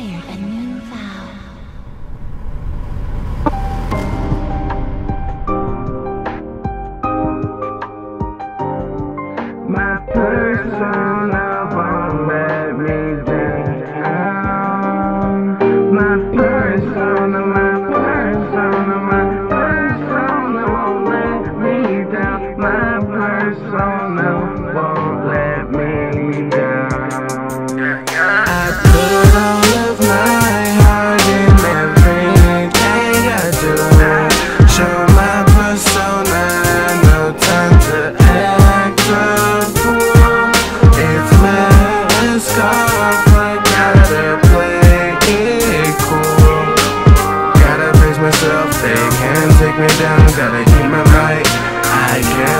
acquired a new vow. My person won't let me down. My person, my person, my person won't let me down. My person. Myself, they can't take me down. Gotta keep my mic, I can't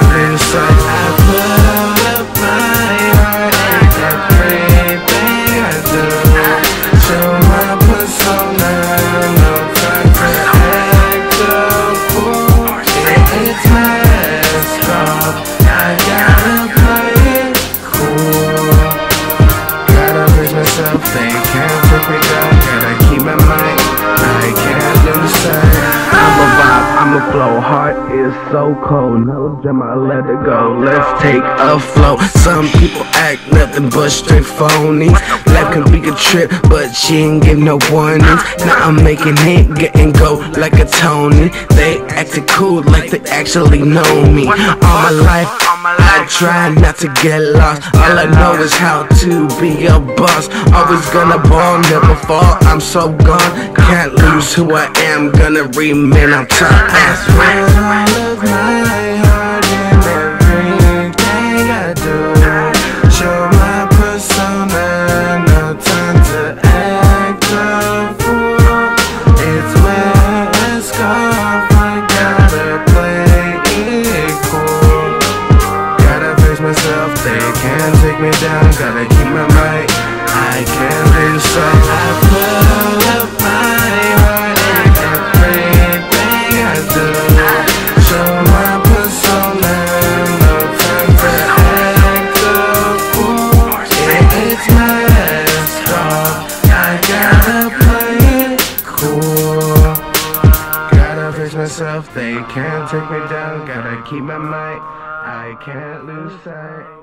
flow. Heart is so cold, no I let it go. Let's take a flow. Some people act nothing but straight phonies. Life can be a trip, but she ain't give no warnings. Now I'm making it, getting go like a Tony. They acting cool like they actually know me. All my life, I try not to get lost. All I know is how to be a boss. Always gonna ball, never fall. I'm so gone, can't lose who I am. Gonna remain on top. Swear all of my heart Face myself, they can't take me down. Gotta keep my mind, I can't lose sight. I put all of my heart in everything I do. Show my persona, no time act a fool. It's mask off, I gotta play it cool. Gotta face myself, they can't take me down. Gotta keep my mic, I can't lose sight.